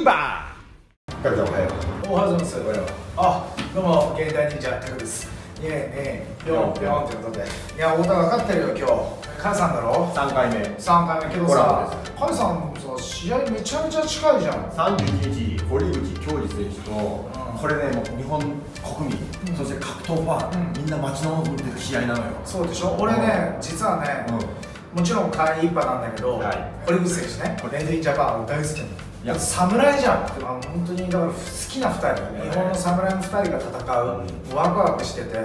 イバーカルちゃんおはよおはよう。ございます。おはよう。あ、どうも、芸大忍者タクです。ねえねえ、ぴょんぴょんということで。いや、太田分かってるよ、今日。カイさんだろ？3回目。三回目。けどさカイさんさ、試合めちゃめちゃ近いじゃん。31日堀口恭司選手と、これねもう日本国民、そして格闘ファン、うん。みんな待ち望んでる試合なのよ。そうでしょ？俺ね、実はね、もちろん会員一派なんだけど、はい。堀口選手ね、レンドインジャパン大好きなの。いや侍じゃんあの本当にだから好きな2人日本の侍の2人が戦う、ワクワクしてて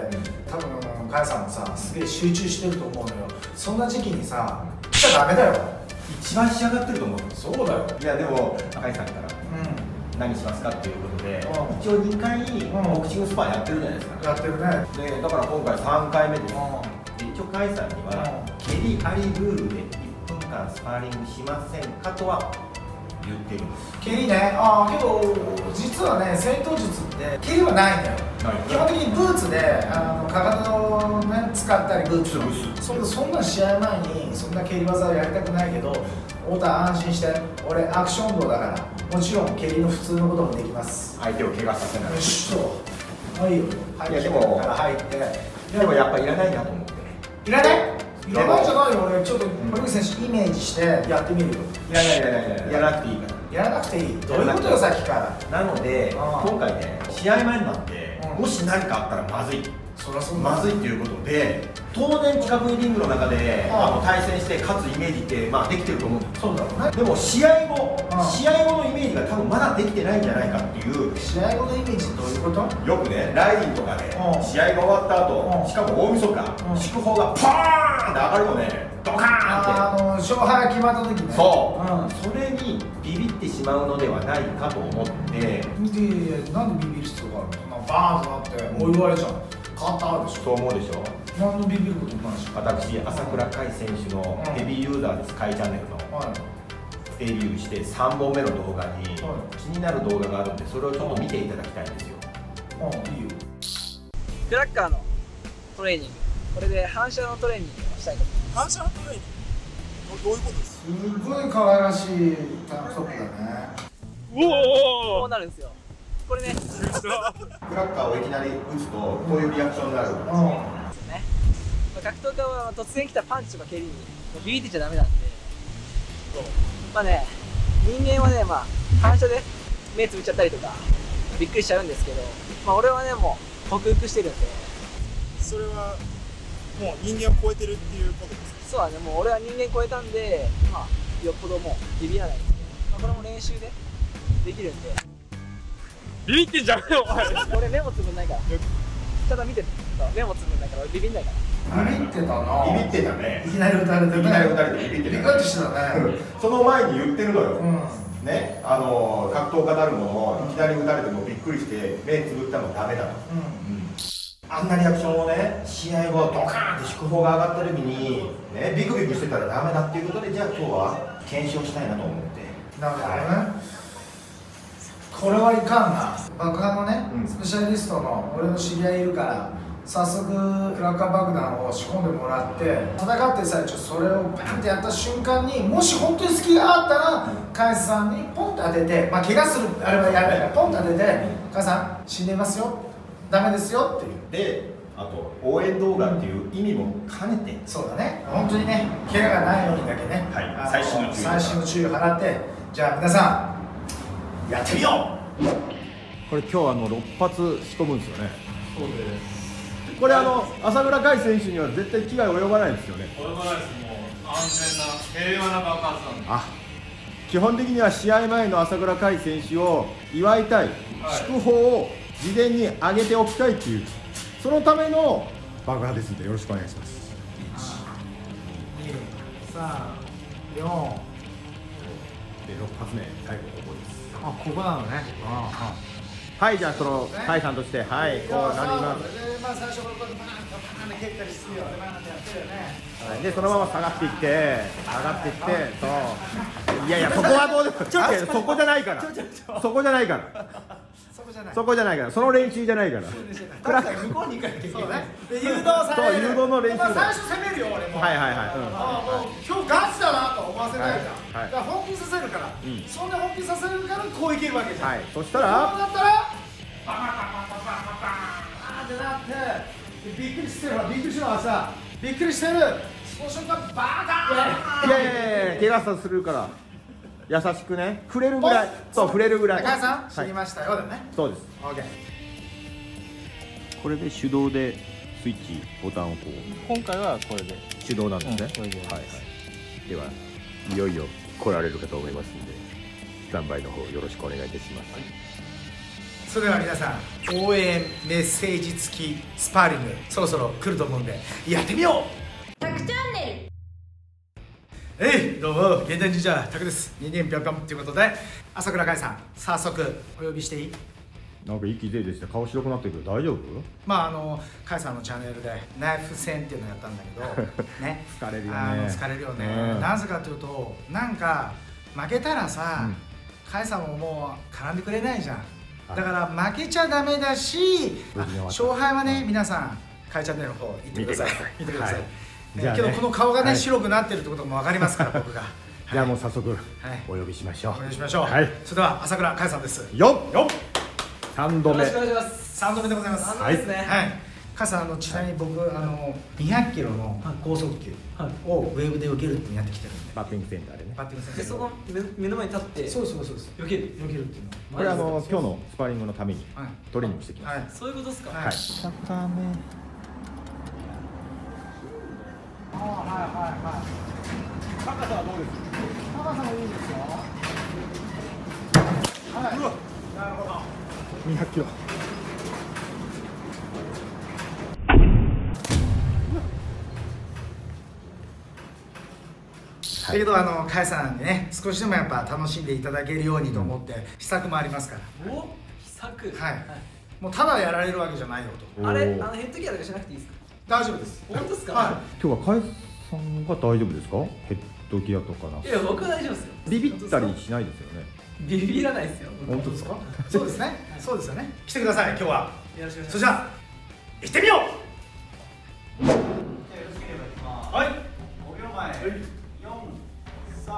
多分甲斐さんもさすげえ集中してると思うのよ。そんな時期にさ来ちゃダメだよ。一番仕上がってると思う。そうだよ。いやでも赤井さんからう何しますかっていうことで、うん。一応2回ん。ボクシングスパーやってるじゃないですか、んやってるね。でだから今回3回目です、うで一応甲斐さんには、うん。蹴りありルールで1分間スパーリングしませんかとは言ってる。んです蹴りね。ああけど実はね戦闘術って蹴りはないんだよ。基本的にブーツであのかかとをね使ったりブーツ。ブーツそそんな試合前にそんな蹴り技をやりたくないけど太田安心して俺アクション道だからもちろん蹴りの普通のこともできます。相手を怪我させない。よしとはいよ。はいいやでもから入って。でもやっぱいらないなと思って。いらない？いらないじゃないよ。俺ちょっと堀口選手イメージしてやってみるよ。いやいやいやいややらなくていいから。やらなくていい。どういうことよさっきから。なので今回ね試合前になってうん。もし何かあったらまずい。そりゃそうだ。まずいっていうことで当然近くにリングの中であの対戦して勝つイメージってまあできてると思う。んですそうだろうねでも試合後試合後のイメージが多分まだできてないんじゃないかっていう。試合後のイメージってどういうこと？よくねライディンとかでうん。試合が終わったうん。後しかも大晦日うん。祝砲がパーンって上がるよね。ドカーンって。あの勝敗が決まった時ね。そう、それにビビってしまうのではないかと思って。うんでなんでビビる必要があるの？バーンとなってお祝いじゃん。勝ったでしょそう思うでしょ？何のビビることもないし。私朝倉海選手のヘビーユーザーです。海チャンネルの。はいデビューして3本目の動画にはい。気になる動画があるんでそれをちょっと見ていただきたいんですよ。うんいいよ。クラッカーのトレーニング。これで反射のトレーニングをしたいと思いま反射のトレーニング？どどういうことです？すごい可愛らしいタンクトップだね。すこうなるんですよ。これね。クラッカーをいきなり打つとこういうリアクションになるうね。まあ格闘家は突然来たパンチとか蹴りにビビってちゃダメなんで。そうまあね人間はねまあ反射で目つぶっちゃったりとかびっくりしちゃうんですけどまあ俺はねもう克服してるんで。それはもう人間を超えてるっていうことですそうだねもう俺は人間超えたんでまあよっぽどもうビビらないんで。すけど、まあ、これも練習でできるんで。ビビってんじゃんよお前。俺目もつぶんないから。ただ見てる目もつぶんないから俺ビビんないから。んビビってたな。ビビってたね。いきなり打たれてね。いきなり打たれてビビってたね。その前に言ってるのよ、うん。ねあの格闘家なるものいきなり打たれてもびっくりして目つぶったのダメだと、あんなリアクションをね試合後ドカーンって祝砲が上がった時に、ね、ビクビクしてたらダメだっていうことでじゃあ今日は検証したいなと思って。なるほどね。これはいかんな。爆破のね、うん。スペシャリストの俺の知り合いいるから早速落下爆弾を仕込んでもらって戦ってる最中それをバンってやった瞬間にもし本当に隙があったらカイさんにポンと当ててまあ怪我するあれはやらないからポンと当てて「カイさん死んでいますよ。ダメですよ」っていう。であと応援動画っていう意味も兼ねて。そうだね。本当にね怪我がないようにだけね、はい。あの細心の注意細心の注意を払ってじゃあ皆さんやってみよう。これ今日あの6発仕込むんですよね。そうですこれあの朝倉海選手には絶対危害及ばないですよね。及ばないです。もう安全な平和な爆発なんで。あ基本的には試合前の朝倉海選手を祝いたい、祝砲を事前に上げておきたいっていうそのための爆破ですんでよろしくお願いします。234で6発目最後ここです。あここなのね。はいじゃあその海さんとしてはいこうなります。でまあ最初からこうやってバーンとバーンと蹴ったりするよね。バーンとやってるよね。はいでそのまま下がっていって上がっていってそういやいやそこはどうでもちょっとそこじゃないから。そこじゃないから。そこじゃない。そこじゃないから。その練習じゃないから。クラック向こうに行かなきゃいけないね で誘導される。誘導の練習まあ最初攻めるよ俺も。はいはいはい、ああもう今日ガチだなと思わせないじゃん、はいはい。だから本気させるから、ん。そんで本気させるからこういけるわけじゃん、はい。そしたそうらだったら？バカバカってなってでびっくりしてるびっくりしてるわさびっくりしてる。その瞬間バカーいやいやいや怪我さするから優しくね触れるぐらいそう触れるぐらい。高橋さん知はい。りましたよ、だよね。そうです。オッケーこれで手動でスイッチボタンをこう。今回はこれで。手動なんですね、うんで。はいはい。ではいよいよ来られるかと思いますんでスタンバイの方よろしくお願いいたします、それでは皆さん応援メッセージ付きスパーリングそろそろ来ると思うんでやってみよう！タクチャンネル。えいどうも現代忍者タクです人間ぴょんぴょんということで朝倉海さん早速お呼びしていい？なんか息出てして顔白くなってる。けど大丈夫？まああの甲斐さんのチャンネルでナイフ戦っていうのをやったんだけど ね。疲れるよね。疲れるよね。ねなぜかというとなんか負けたらさうん。甲斐さんももう絡んでくれないじゃん。はいだから負けちゃダメだし勝敗はね皆さん甲斐チャンネルの方行ってください。見てください、じゃあね。けどこの顔がね、はい。白くなってるってことも分かりますから 僕が。じゃあもう早速はい。お呼びしましょう、お願いしましょう、はい。それでは朝倉海さんです。よっ。よっ。3度目。よろしくお願いします。3度目でございます。三度目ですね。はい母さんあのちなみに僕あの200キロの高速球をウェーブで受けるってやってきてるんで。バッティングセンターでね。バッティングでその目目の前に立ってそうそうそうです避ける避けるっていうのこれあの今日のスパーリングのためにはい。トレーニングしてきます、はい。そういうことですか、はい。はい。高めあはいはいはい。高さはどうです？か高さもい。いですよはいなるほど。200キロだけどあの加谷さんにね少しでもやっぱ楽しんでいただけるようにと思って秘策もありますから。お秘策。はい、はい、もうただやられるわけじゃないよと。あれあのヘッドギアだけしなくていいですか？大丈夫です。本当ですか、はい、今日は加谷さんが大丈夫ですか？ヘッドギアとかないや僕は大丈夫ですよ。ビビったりしないですよね。ビビらないですよ。本当ですか？そうですね、はい、そうですよね。来てください今日は。よろしくお願いします。それじゃ行ってみよう。はい。5秒前、はい。321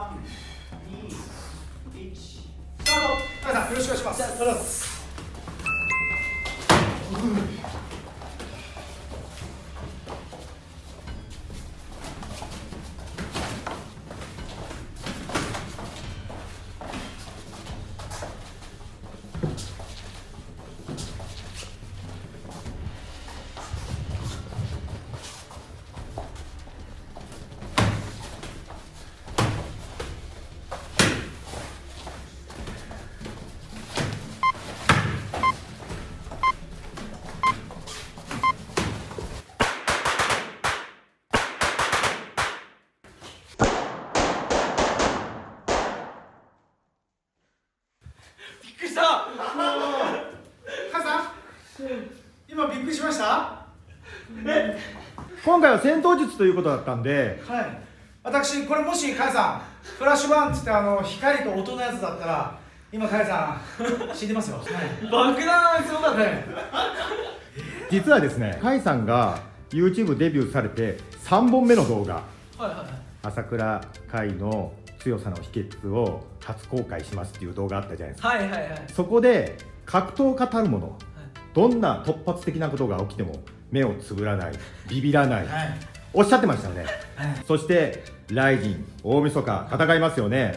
スタート。皆さんよろしくお願いします。くりしました？今回は戦闘術ということだったんで。はい。私これもし甲斐さんフラッシュバーンっつってあの光と音のやつだったら今甲斐さん死んでますよ、はい。爆弾すごかったね。実はですねカイさんが YouTube デビューされて3本目の動画。はいはいはい。朝倉海の強さの秘訣を初公開しますっていう動画あったじゃないですか。はいはいはい。そこで格闘家たるものどんな突発的なことが起きても目をつぶらないビビらない。はい。おっしゃってましたよね。そしてライジン大晦日戦いますよね。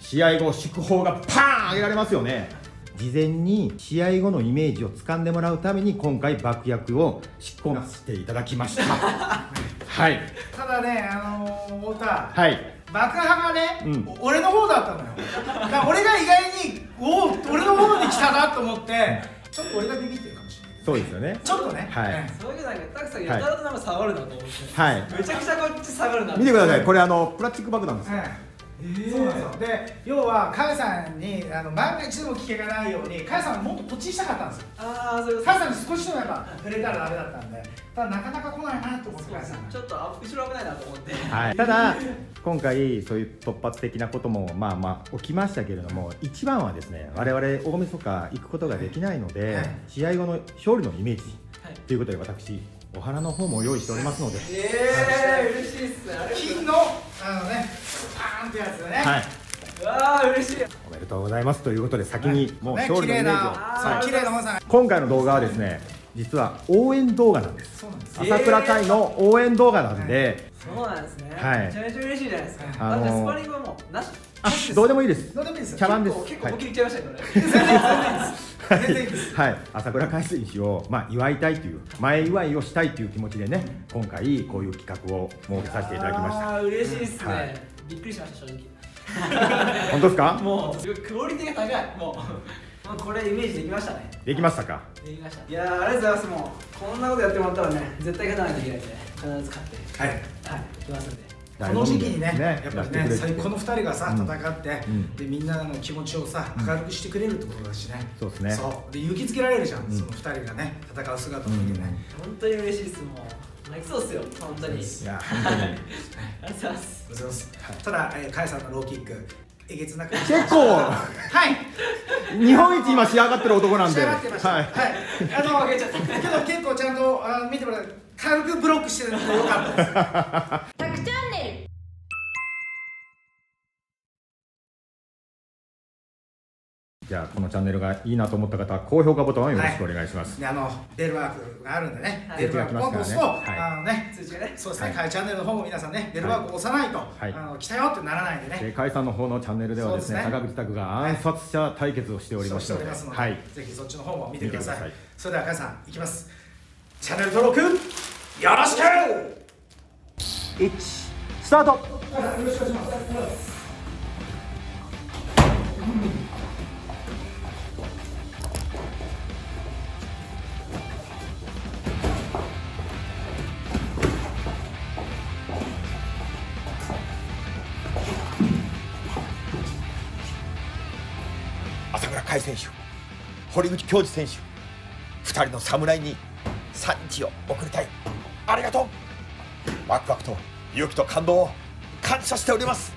試合後祝砲がパーン上げられますよね。事前に試合後のイメージを掴んでもらうために今回爆薬を仕込ませていただきました。はい。ただねあのー、太田。はい。爆破がね、うん。俺の方だったのよ。だから俺が意外におお俺の方に来たなと思ってちょっと俺がビビってるそうですよね。ちょっとね。はい。ねそういうなんかタクさんやたらとなんか下がるなと思って、はい。めちゃくちゃこっち下がるな見てください。これあのプラスチック爆弾ですえそうなんですよ。で要は甲斐さんにあの万が一でも危険がないように甲斐さんはもっとこっちにしたかったんですよ。ああそういう甲斐さんに少しでもやっぱ触れたらダメだったんでただなかなか来ないなと思ってちょっとあ後ろ危ないなと思って。はい、ただ今回そういう突発的なこともまあまあ起きましたけれども一番はですね我々大晦日行くことができないので、はい。試合後の勝利のイメージ。はい。ということで私お花の方も用意しておりますので、ええ嬉しいっす金のあのねパーンってやつでね、はい、うわあ嬉しい。おめでとうございますということで先にもうね勝利のイメージを、綺麗なはいそう綺麗なまさに今回の動画はですね実は応援動画なんです。です。えー朝倉海の応援動画なんで、そうなんですね、はい。めちゃめちゃ嬉しいじゃないですか、あのー。スパーリングはもうなしあどうでもいいです。どうでもいいですよ。茶番です。結構思い。っちゃいましたよね、全然全然いはい、朝倉海選手を、まあ、祝いたいという前祝いをしたいという気持ちでね今回こういう企画を設けさせていただきました。嬉しいっすね、はい。びっくりしました正直。本当ですか？もうすごいクオリティが高い。もうこれイメージできましたね。できましたか？できましたいやーありがとうございます。もうこんなことやってもらったらね絶対勝たないといけないんで必ず勝って。はい。はい来ますんで。この時期にねねやっぱりね最高の2人がさ、うん。戦って、うん。でみんなの気持ちをさ明るくしてくれるってことだしね、そうですね。そう。で勇気づけられるじゃん、ん。その2人がね戦う姿を見てね、本当に嬉しいっすもう泣きそうっすよ本当に。いや本当に。ありがとうございます。ございます、ただ、えー、カエさんのローキックえげつなく結結構。はい。日本一今仕上がってる男なんで。仕上がってました。はい。はい、あの負けちゃった。けど結構ちゃんとあの見てもらって軽くブロックしてるのが良かったです。100チャンネじゃあこのチャンネルがいいなと思った方は高評価ボタンをよろしくお願いします、ね、あのベルワークがあるんでね、はい。ベルワークポンと押すと、はい。あのね通知がね。そうですね、はい。チャンネルの方も皆さんね、ベルワークを押さないと、はい。あの来たよってならないんでね、で甲斐さんの方のチャンネルではですねね。坂口拓が暗殺者対決をしておりますので。しておりますので、はい。ぜひそっちの方も見てください。それではカイさん、いきます。チャンネル登録よろしく。1スタート。朝倉海選手堀口恭司選手2人の侍に3日を送りたい。ありがとう。ワクワクと勇気と感動を感謝しております。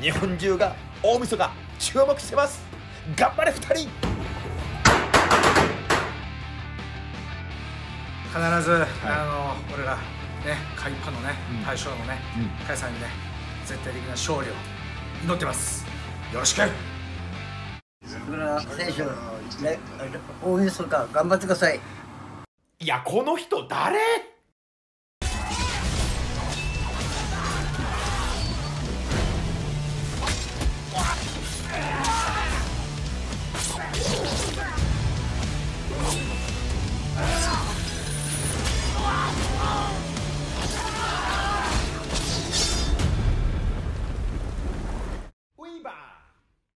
日本中が大晦日注目してます。頑張れ2人。必ず、あの俺らね、海パのね、大将のね、うん。さんにね、絶対的な勝利を祈ってます。よろしく。村選手、ね、応援するか頑張ってください。いやこの人誰？